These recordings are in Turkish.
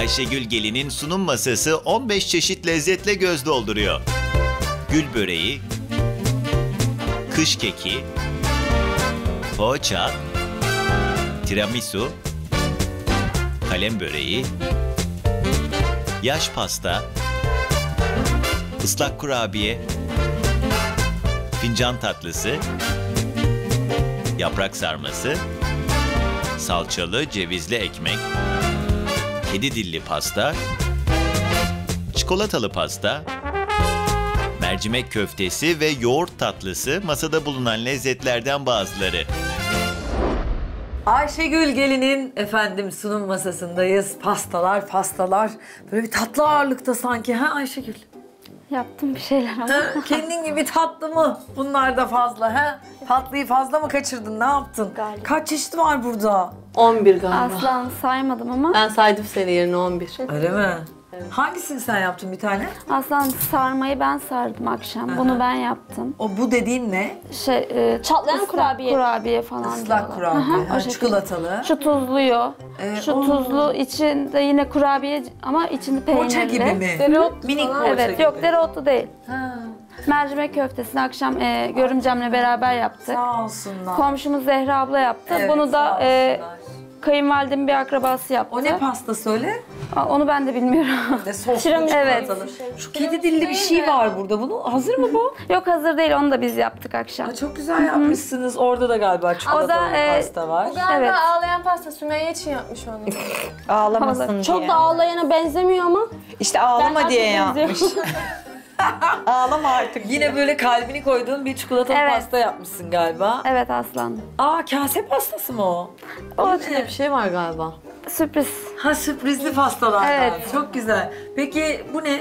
Ayşegül Gelin'in sunum masası 15 çeşit lezzetle göz dolduruyor. Gül böreği, kış keki, poğaça, tiramisu, kalem böreği, yaş pasta, ıslak kurabiye, fincan tatlısı, yaprak sarması, salçalı cevizli ekmek, kedi dilli pasta, çikolatalı pasta, mercimek köftesi ve yoğurt tatlısı masada bulunan lezzetlerden bazıları. Ayşegül Gelin'in efendim sunum masasındayız. Pastalar, pastalar. Böyle bir tatlı ağırlıkta sanki ha Ayşegül? Yaptım bir şeyler ama. Kendin gibi tatlı mı? Bunlar da fazla ha? Tatlıyı fazla mı kaçırdın? Ne yaptın? Galiba. Kaç çeşit var burada? 11 galiba. Aslan saymadım ama. Ben saydım seni yerine 11. Öyle mi? Hangisini sen yaptın bir tane? Aslan sarmayı ben sardım akşam. Bunu ben yaptım. O bu dediğin ne? Şey, e, Çatlayan ıslak kurabiye. kurabiye falan Islak kurabiye. Aha, ha, şekilde. çikolatalı. Şu tuzluyor. Ee, Şu o- tuzlu içinde yine kurabiye ama içinde peynirli. Poğaça gibi mi? Dereotlu Minik poğaça Evet, gibi. yok dereotlu değil. Ha, Mercimek köftesini akşam e, görümcemle beraber yaptık. sağ olsunlar. Komşumuz Zehra abla yaptı. Evet, Bunu da e. kayınvalidemin bir akrabası yaptı. O ne pasta söyle? Aa, Onu ben de bilmiyorum. Ne soslu Tiramisu Evet. çikolatalı. Şu kedi dilli bir şey var burada. Bunu hazır mı bu? Yok hazır değil onu da biz yaptık akşam. Aa, çok güzel yapmışsınız. Orada da galiba çikolatalı e, pasta var. Bu galiba Evet. ağlayan pasta Sümeyye için yapmış onu. Ağlamasın diye. Çok da ağlayana benzemiyor ama. İşte ağlama Ben diye yapmış. Ağlama artık. Yine böyle kalbini koyduğun bir çikolatalı Evet. pasta yapmışsın galiba. Evet aslan. Aa kase pastası mı o? O İçinde bir şey var galiba. sürpriz. Ha sürprizli pastalardan. Evet. Çok güzel. Peki bu ne?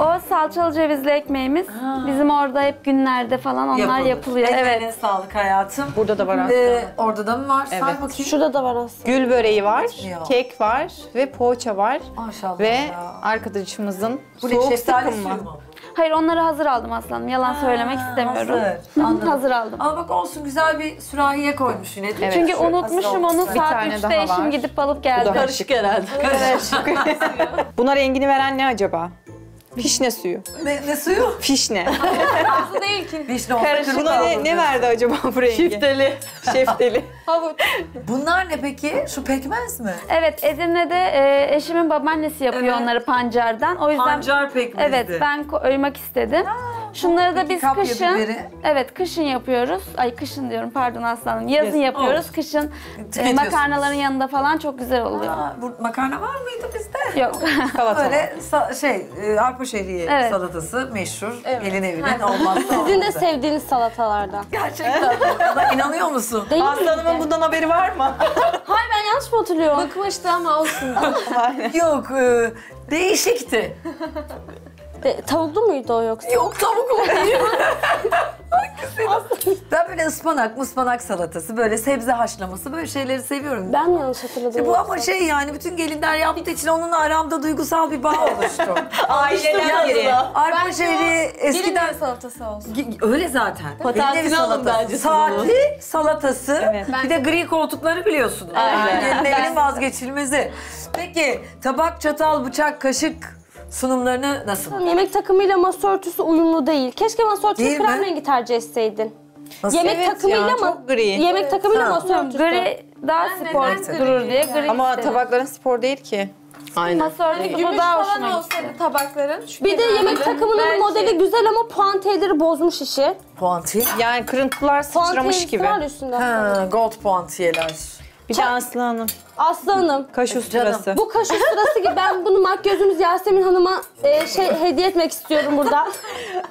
O salçalı cevizli ekmeğimiz. Bizim orada hep günlerde falan onlar Yapılır. yapılıyor. Ellerine Evet. sağlık hayatım. Burada da var aslında. Ee, orada da mı var? Say Evet. bakayım. Şurada da var aslında. Gül böreği var, Ya. kek var ve poğaça var. Maşallah Ve ya. arkadaşımızın Bu ne soğuk şeftali suyu mu? Hayır onları hazır aldım aslanım. Yalan söylemek Ha, istemiyorum. hazır. Anladım. hazır aldım. Ama bak olsun güzel bir sürahiye koymuş yine. Evet. Çünkü unutmuşum onu. Bir saat tane 3'te daha eşim gidip alıp Bu geldi. da Karışık herhalde. Buna rengini veren ne acaba? Fişne suyu. Ne, ne suyu? Fişne. Bu değil ki. Vişne olsa Karışık Buna ne, ne verdi acaba bu rengi? Şifteli. Şeftali. Havuç. Bunlar ne peki? Şu pekmez mi? Evet Edirne'de e, eşimin babaannesi yapıyor Evet. onları pancardan. O yüzden Pancar pekmezi. Evet ben koymak istedim. Şunları da biz kapya kışın biberi? Evet kışın yapıyoruz. Ay kışın diyorum pardon aslanım. Yazın yapıyoruz. Olsun. Kışın e, makarnaların yanında falan çok güzel oluyor. Aa, bu makarna var mıydı bizde? Yok. Salata. Böyle sa- şey e, arpa şehriye Evet. salatası meşhur. Evet. Elin evinin olmazsa Sizin de olmazı. sevdiğiniz salatalardan. Gerçekten. Buna inanıyor musun? Değil Aslanımın bundan haberi var mı? Hayır ben yanlış mı hatırlıyorum? Bıkmıştı ama olsun. Yok. e, değişikti. De, tavuklu muydu o yoksa? Yok tavuk o değil. Hangisi? ben böyle ıspanak, ıspanak salatası, böyle sebze haşlaması böyle şeyleri seviyorum. Ben mi yanlış hatırladım? E bu ama şey yani bütün gelinler yaptığı için onunla aramda duygusal bir bağ oluştu. Aileden biri. Arpa şehri eskiden salatası olsun. Öyle zaten. Evi alın salatası. bence Saati, salatası. Evet. Bir de gri koltukları biliyorsunuz. Aynen. Gelin evinin vazgeçilmezi. Peki tabak, çatal, bıçak, kaşık sunumlarını nasıl? Yemek takımıyla masa örtüsü uyumlu değil. Keşke masa örtüsü Değil krem mi? rengi tercih etseydin. Nasıl? Yemek Evet takımıyla ya, mı? çok gri. Yemek takımıyla Ha. masa örtüsü. Gri daha spor durur diye gri Ama istedim. tabakların spor değil ki. Aynen. Masa örtüsü bu daha hoşuma gitti. tabakların. Bir de yemek takımının Belki. modeli güzel ama puantiyeleri bozmuş işi. Puantiye. Yani kırıntılar sıçramış Puantiyesi gibi. var üstünde. Ha, gold puantiyeler. Bir de Aslı Hanım. Aslı Hanım. Kaş usturası. Bu kaş sırası gibi ben bunu makyözümüz Yasemin Hanım'a e, şey hediye etmek istiyorum burada.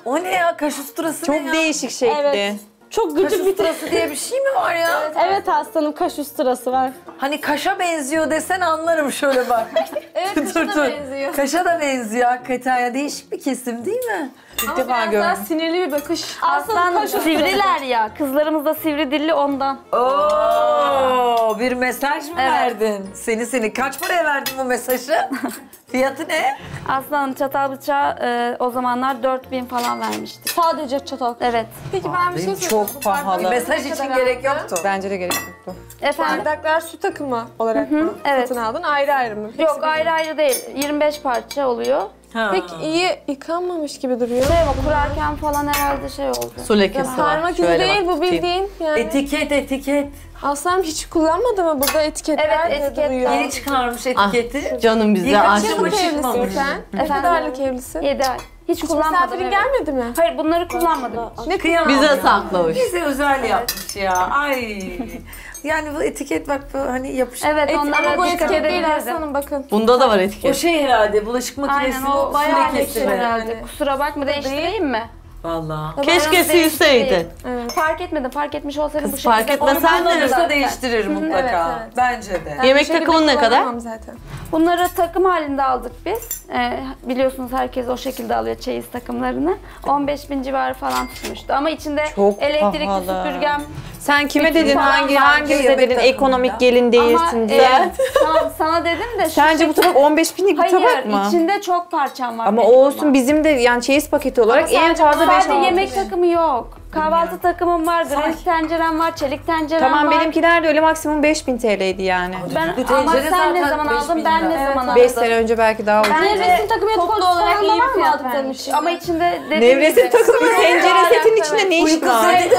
O ne ya? Kaş usturası ne Çok ya? değişik şekli. Evet. Çok Kaş gıcık bir usturası diye bir şey mi var ya? Evet aslanım kaş usturası var. Hani kaşa benziyor desen anlarım şöyle bak. Evet dur dur. Kaşa da benziyor hakikaten ya. Değişik bir kesim değil mi? İlk defa gördüm. sinirli bir bakış. Aslan sivriler ya. Kızlarımız da sivri dilli ondan. Oo bir mesaj mı Evet. verdin? Seni seni kaç paraya verdin bu mesajı? Fiyatı ne? Aslanım çatal bıçağı e, o zamanlar 4000 falan vermiştik. Sadece çatal. Evet. Peki ben bir şey soracağım. Çok pahalı. Mesaj için gerek yoktu. Bence de gerek yoktu. Efendim? Bardaklar su takımı olarak mı evet. satın aldın? Ayrı ayrı mı? Yok ayrı ayrı değil. 25 parça oluyor. Ha. Peki iyi yıkanmamış gibi duruyor. Şey ama kurarken falan herhalde şey oldu. Su lekesi var. Parmak izi Şöyle değil bu bildiğin. Yani Etiket etiket. Aslanım hiç kullanmadı mı? Burada etiketler Evet, de etiketler. duruyor. Yeni çıkarmış Ah, etiketi. Canım bize Yıkaç aşk. yıllık Kaç Çıkmamış. yıllık evlisin sen? Ne Efendim? kadarlık evlisin? 7 ay. Hiç, kullanmadım. Misafirin evet. gelmedi mi? Hayır bunları kullanmadım. Ne Kıyamam Bize saklamış. Bize özel yapmış ya. Ay. Yani bu etiket bak bu hani yapış. Evet Et, onlara ama bu dikkat etiket değil edebilirdim. aslanım bakın. Bunda da var O etiket. şey herhalde bulaşık makinesi Aynen o bayağı lekesi lekeli mi? herhalde. Kusura bakma değiştireyim mi? Vallahi. Keşke Bayağı silseydin. değiştireyim. Fark etmedim. Fark etmiş olsaydım bu Kız şekilde fark etmesen de- zaten. değiştirir mutlaka. evet, evet. Bence de. Yemek takımın ne kadar? kullanamam Zaten. Bunları takım halinde aldık biz. Ee, biliyorsunuz herkes o şekilde alıyor çeyiz takımlarını. 15 bin civarı falan tutmuştu. Ama içinde Çok elektrikli pahalı. süpürgem. Sen kime Bütün dedin falan hangi var. hangimize Yemek dedin takımında. ekonomik gelin Ama değilsin diye. e, tamam sana dedim de şu Sence bu tabak 15 binlik bir Hayır tabak mı? içinde çok parçam var. Ama benim olsun ama. bizim de yani çeyiz paketi olarak en Sadece- fazla 5 Sadece yemek takımı yok. Kahvaltı takımım var, granit tencerem var, çelik tencerem Tamam var. benimkiler de öyle maksimum 5000 TL'ydi yani. Ben, Bu ama tencere sen ne zaten zaman aldın, 5000 ben ne lira. zaman aldım? 5 sene önce belki daha ucuz. Ben Nevresim takımı toplu yatak olarak iyi bir fiyat vermiş. Ama içinde dediğim Nevresim gibi- takımı tencere setinin içinde ne iş Uyku var? Hayır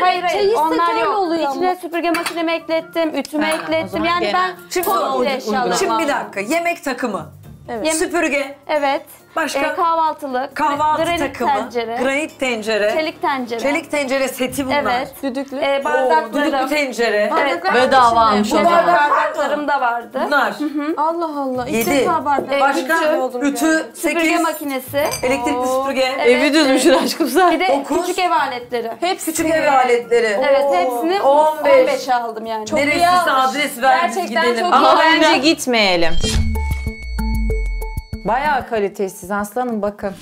hayır, Çeyiz onlar öyle yok. oluyor İçine süpürge makinemi eklettim, ütümü eklettim. Yani ben bile eşyalarım Şimdi bir aldım. dakika. Yemek takımı. Evet. Süpürge. Evet. Başka? Ee, kahvaltılık, Kahvaltı granit takımı. tencere, Granit tencere. çelik tencere. Çelik tencere seti bunlar. Evet. Düdüklü. Ee, Oo, düdüklü bardaklarım. tencere. Evet. Bedava almış Bu o zaman. bardak- Bardaklarım da vardı. Bunlar. Allah Allah. İlk Yedi. defa bardak. Ee, Başka? ütü, Ütü. süpürge 8. makinesi. Elektrikli süpürge. Evet. Evi düzmüşsün aşkım sen. Bir de Dokuz. küçük ev aletleri. Hepsi Küçük ev aletleri. Evet hepsini 15. 15'e aldım yani. Neresi adres ver gidelim. çok Ama bence gitmeyelim. Bayağı kalitesiz aslanım bakın.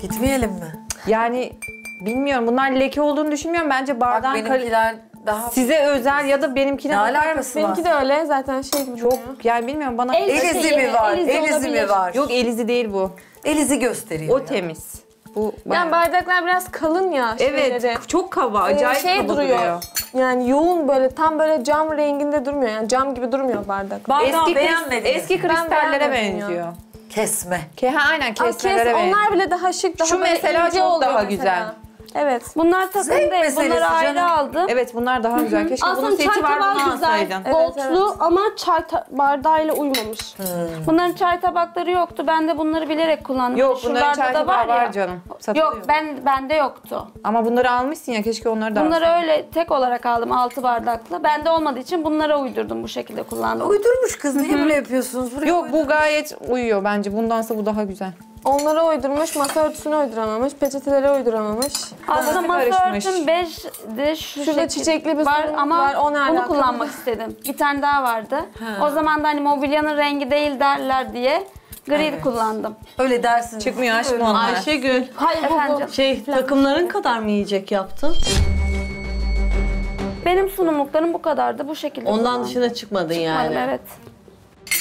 Gitmeyelim mi? Yani bilmiyorum bunlar leke olduğunu düşünmüyorum. Bence Bak bardağın kali- benimkiler daha... size özel ya da benimkine Ne bakar alakası mısın? var? Benimki de öyle zaten şey gibi. Çok yani bilmiyorum bana El- Elizi Şey, mi var? elizi Elizi mi olabilir. var? yok elizi değil bu. Elizi gösteriyor. O ya. temiz. Bu bayağı- Yani bardaklar biraz kalın ya Evet şeyleri. çok kaba Ee, acayip şey kaba duruyor. duruyor. Yani yoğun böyle tam böyle cam renginde durmuyor. Yani cam gibi durmuyor bardak. Bardağı Eski, beğenmediniz kris- eski kristallere beğenmedim ya. benziyor. Kesme. Ke ha, aynen Aa, kes, kesmelere benziyor. onlar bile daha şık, daha Şu böyle mesela ince çok oluyor daha mesela. güzel. Evet. Bunlar takım Zevk değil. meselesi Bunları ayrı canım. aldım. Evet bunlar daha güzel. Keşke bunun Aslında seti çay var tabağı bunu güzel. alsaydın. Goldlu ama çay ta- bardağıyla uymamış. Bunların çay tabakları yoktu. Ben de bunları bilerek kullandım. Yok bunların Şuralarda çay da tabağı var, ya. canım. Satılıyor. Yok ben bende yoktu. Ama bunları almışsın ya keşke onları da Bunları alsaydın. öyle tek olarak aldım altı bardaklı. Bende olmadığı için bunlara uydurdum bu şekilde kullandım. Uydurmuş kız. Niye böyle yapıyorsunuz? Buraya Yok bu gayet uyuyor bence. Bundansa bu daha güzel. Onlara uydurmuş, masa örtüsüne uyduramamış, peçetelere uyduramamış. Aslında Nasıl masa karışmış? örtüm bejdi şu Şurada şekil- çiçekli bir var sorun ama var, o ne bunu alakalı? kullanmak istedim. Bir tane daha vardı. O zaman da hani mobilyanın rengi değil derler diye gri Evet. kullandım. Öyle dersiniz. Çıkmıyor aşkım onlar. Ayşegül. Hayır Efendim, Şey takımların kadar mı yiyecek yaptın? benim sunumluklarım bu kadardı bu şekilde. Ondan kullandım. dışına çıkmadın yani. Evet.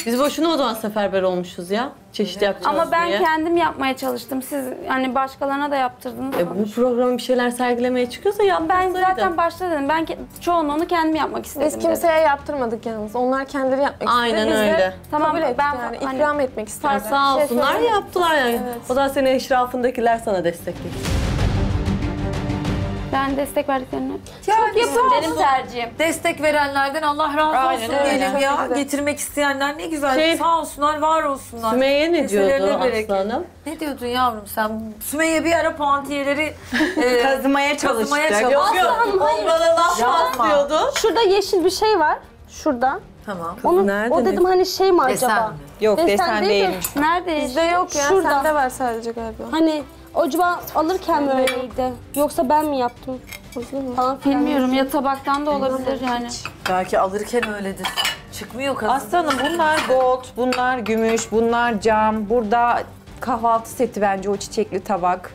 Biz boşuna o zaman seferber olmuşuz ya. Çeşit yapacağız Ama ben diye. kendim yapmaya çalıştım. Siz hani başkalarına da yaptırdınız. E, bu program bir şeyler sergilemeye çıkıyorsa ben zaten başta dedim. Ben ke- çoğunluğunu kendim yapmak istedim. Biz dedim. kimseye yaptırmadık yalnız. Onlar kendileri yapmak istedi. Aynen Biz de öyle. Tamam, kabul ettik ben- yani. hani- ikram etmek istedik. Sağ şey olsunlar yaptılar yani. O da senin eşrafındakiler sana destekledi. Ben destek verdiklerini. Yani sağ olsun. Benim tercihim. Destek verenlerden Allah razı Aynen olsun öyle. diyelim ya. De. Getirmek isteyenler ne güzel. Şey- Sağ olsunlar, var olsunlar. Sümeyye ne Keselerine diyordu bereket. aslanım? Ne diyordun yavrum sen? Sümeyye bir ara puantiyeleri e, Kazımaya kazımaya çalıştık. çalıştı. Onlara laf Yapma. diyordu. Şurada yeşil bir şey var. Şurada. Tamam. Onu, nerede o dedim hani şey mi Desen acaba? mi? Yok Desen desen değil değilmiş. Nerede? Bizde yok ya. Şurada. Sende var sadece galiba. Hani acaba alırken mi öyleydi? Yoksa ben mi yaptım? Falan filan. Bilmiyorum ya tabaktan da olabilir yani. Belki alırken öyledir. Çıkmıyor kazım. Aslanım bunlar gold, bunlar gümüş, bunlar cam. Burada kahvaltı seti bence o çiçekli tabak.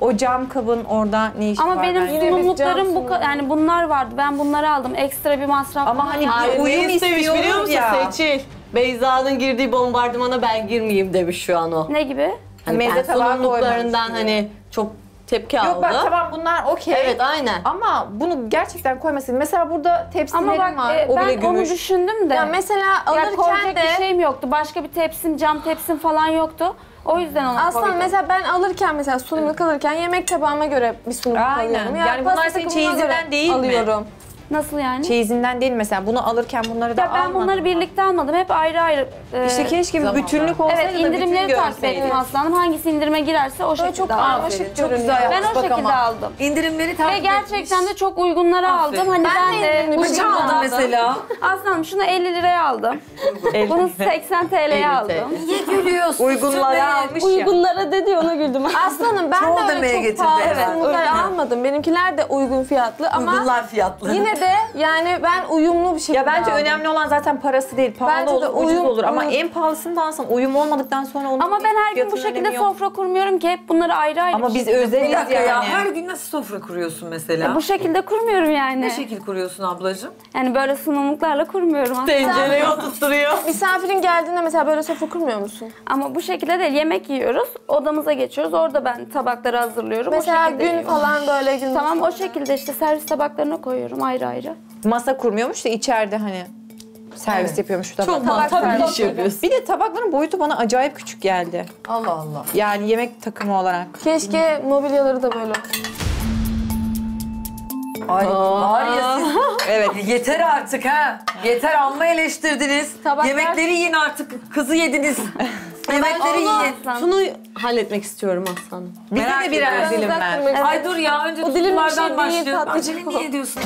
O cam kabın orada ne işi Ama var benim bence? sunumluklarım bu ka- yani bunlar vardı. Ben bunları aldım. Ekstra bir masraf. Ama hani bir uyum ne istemiş biliyor musun ya. Seçil? Beyza'nın girdiği bombardımana ben girmeyeyim demiş şu an o. ne gibi? Hani Meze ben tabağı sunumluklarından koymamış hani çok tepki Yok aldı. bak tamam bunlar okey. Evet aynen. Ama bunu gerçekten koymasın. Mesela burada tepsilerim Ama bak var. e, o bile ben onu gümüş. düşündüm de. Ya mesela Ya alırken koyacak de bir şeyim yoktu. Başka bir tepsim, cam tepsim falan yoktu. O yüzden onu Aslan koydum. mesela ben alırken mesela sunumluk alırken yemek tabağıma göre bir sunumluk Aynen. alıyorum. Yani bunlar pasta senin takımına çeyizinden göre değil mi? alıyorum. Nasıl yani? Çeyizinden değil mesela. Bunu alırken bunları da ya ben almadın bunları mı? birlikte almadım. Hep ayrı ayrı. e, İşte keşke bir bütünlük olsaydı Evet da bütün indirimleri takip görseydin. ettim aslanım. Hangisi indirime girerse o şekilde çok aldım. karmaşık çok görünüyor. güzel Ben o Bak şekilde ama. aldım. İndirimleri Ve takip gerçekten de çok uygunlara Aferin. aldım. Hani Ben ben, de indirimli bu aldın aldım. mesela? Aslanım şunu 50 liraya aldım. Bunu 80 TL'ye aldım. Niye gülüyorsun? Uygunlara almış ya. Uygunlara dedi ona güldüm. Aslanım ben Çoğu de demeye öyle çok getirdi pahalı Öyle. almadım. Benimkiler de uygun fiyatlı ama Uygunlar fiyatlı. yine de yani ben uyumlu bir şekilde Ya bence aldım. önemli olan zaten parası değil. Pahalı Bence de olur, ucuz uyum- olur. Ama uyum. en pahalısını da alsan uyum olmadıktan sonra onun Ama ben her gün bu şekilde sofra kurmuyorum ki. Hep bunları ayrı ayrı Ama biz özeliz dakika ya. yani. Her gün nasıl sofra kuruyorsun mesela? Bu şekilde kurmuyorum yani. Ne şekil kuruyorsun ablacığım? Yani böyle sunumluklarla kurmuyorum aslında. Tencereyi oturtturuyor. Misafirin geldiğinde mesela böyle sofra kurmuyor musun? Ama bu şekilde değil. Yemek yiyoruz. Odamıza geçiyoruz. Orada ben tabakları hazırlıyorum. Mesela gün yiyorum. falan böyle gün Tamam o şekilde işte servis tabaklarına koyuyorum ayrı ayrı. Masa kurmuyormuş da içeride hani servis yapıyormuş şu tabak. Çok mantıklı bir iş yapıyorsun. Bir de tabakların boyutu bana acayip küçük geldi. Allah Allah. Yani yemek takımı olarak. Keşke mobilyaları da böyle. Ay var ya siz... Evet. Yeter artık ha. Yeter amma eleştirdiniz. Tabaklar- Yemekleri yiyin artık. Kızı yediniz. Yemekleri yiyin. Şunu halletmek istiyorum aslanım. Bize Merak de birer dilim ver. Evet. Ay dur ya önce O dilim bir tutkulardan şey başlıyor. Acele niye ediyorsun?